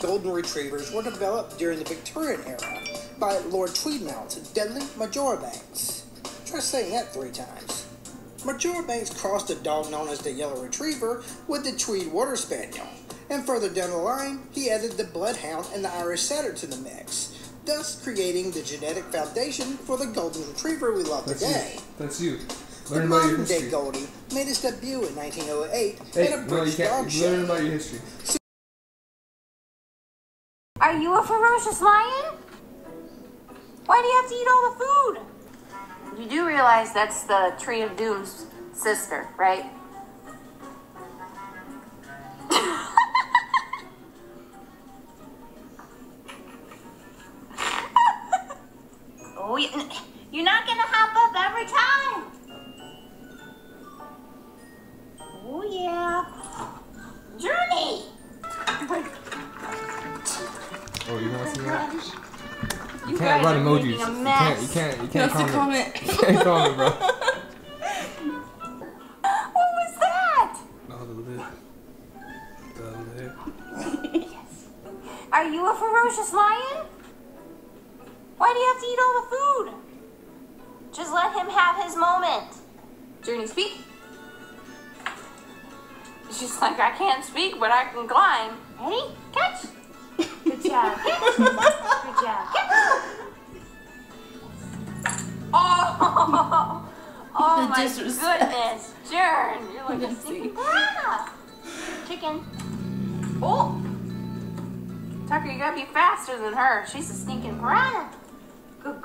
golden retrievers were developed during the Victorian era by Lord Tweedmouth Dudley Marjoribanks. Try saying that three times. Marjoribanks crossed a dog known as the Yellow Retriever with the Tweed Water Spaniel, and further down the line, he added the Bloodhound and the Irish Setter to the mix, thus creating the genetic foundation for the Golden Retriever we love That's today. you. That's you. The Learn about your modern day. Goldie made its debut in 1908 Hey, in a no, you British dog can't. show. Learn about your history. Are you a ferocious lion? Why do you have to eat all the food? You do realize that's the Tree of Doom's sister, right? oh, you- you're not gonna hop up every time. Oh, you want to see that? You You can't run emojis. You can't. You can't. You can't comment. comment. You can't comment, bro. What was that? Oh, the lip. The lip. Are you a ferocious lion? Why do you have to eat all the food? Just let him have his moment. Journey, speak. She's like, I can't speak, but I can climb. Ready? Catch. Job. Good job. Oh, oh my goodness, Jern, you're like a stinking piranha. Chicken. Oh, Tucker, you gotta be faster than her. She's a stinking piranha. Good